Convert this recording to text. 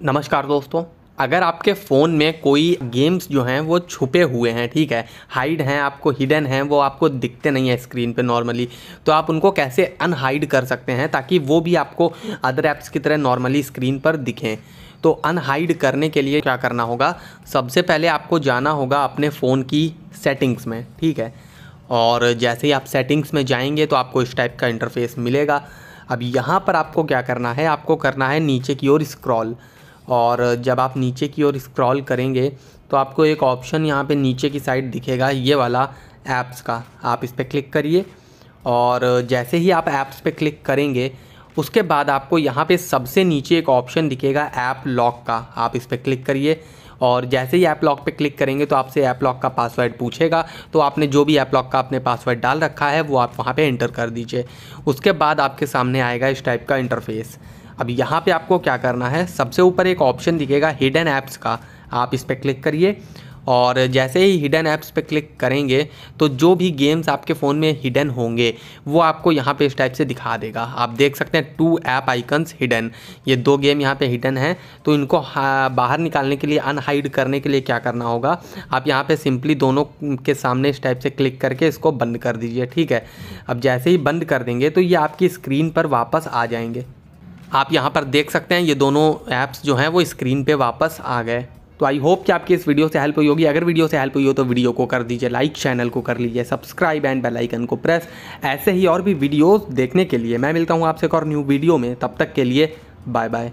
नमस्कार दोस्तों, अगर आपके फ़ोन में कोई गेम्स जो हैं वो छुपे हुए हैं, ठीक है हाइड हैं, आपको हिडन हैं, वो आपको दिखते नहीं है स्क्रीन पे नॉर्मली तो आप उनको कैसे अनहाइड कर सकते हैं ताकि वो भी आपको अदर ऐप्स की तरह नॉर्मली स्क्रीन पर दिखें? तो अनहाइड करने के लिए क्या करना होगा? सबसे पहले आपको जाना होगा अपने फ़ोन की सेटिंग्स में, ठीक है? और जैसे ही आप सेटिंग्स में जाएँगे तो आपको इस टाइप का इंटरफेस मिलेगा। अब यहाँ पर आपको क्या करना है? आपको करना है नीचे की ओर स्क्रॉल और जब आप नीचे की ओर स्क्रॉल करेंगे तो आपको एक ऑप्शन यहाँ पे नीचे की साइड दिखेगा, ये वाला ऐप्स का। आप इस पर क्लिक करिए और जैसे ही आप ऐप्स पे क्लिक करेंगे, उसके बाद आपको यहाँ पे सबसे नीचे एक ऑप्शन दिखेगा ऐप लॉक का। आप इस पर क्लिक करिए और जैसे ही ऐप लॉक पे क्लिक करेंगे तो आपसे ऐप लॉक का पासवर्ड पूछेगा। तो आपने जो भी ऐप लॉक का अपने पासवर्ड डाल रखा है, वो आप वहाँ पे एंटर कर दीजिए। उसके बाद आपके सामने आएगा इस टाइप का इंटरफेस अब यहाँ पे आपको क्या करना है, सबसे ऊपर एक ऑप्शन दिखेगा हिडन ऐप्स का। आप इस पर क्लिक करिए और जैसे ही हिडन ऐप्स पे क्लिक करेंगे तो जो भी गेम्स आपके फ़ोन में हिडन होंगे, वो आपको यहाँ पे इस टाइप से दिखा देगा। आप देख सकते हैं टू ऐप आइकन्स हिडन ये दो गेम यहाँ पे हिडन हैं। तो इनको बाहर निकालने के लिए अनहाइड करने के लिए क्या करना होगा, आप यहाँ पे सिंपली दोनों के सामने इस टाइप से क्लिक करके इसको बंद कर दीजिए, ठीक है? अब जैसे ही बंद कर देंगे तो ये आपकी स्क्रीन पर वापस आ जाएँगे। आप यहाँ पर देख सकते हैं, ये दोनों ऐप्स जो हैं, वो स्क्रीन पे वापस आ गए। तो आई होप कि आपकी इस वीडियो से हेल्प हुई होगी। अगर वीडियो से हेल्प हुई हो तो वीडियो को कर दीजिए लाइक चैनल को कर लीजिए सब्सक्राइब एंड बेल आइकन को प्रेस ऐसे ही और भी वीडियोस देखने के लिए, मैं मिलता हूँ आपसे एक और न्यू वीडियो में। तब तक के लिए बाय बाय